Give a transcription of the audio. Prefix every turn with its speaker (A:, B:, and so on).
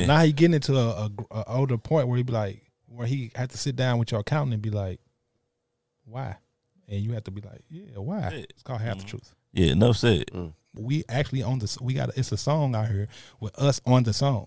A: Yeah.
B: Now he getting into a, a, a older point where he be like, where he had to sit down with your accountant and be like, why? And you have to be like, yeah, why? It's called half the
A: Mhm.
B: truth.
A: Yeah, enough said. Mm.
B: We actually on the we got it's a song out here with us on the song.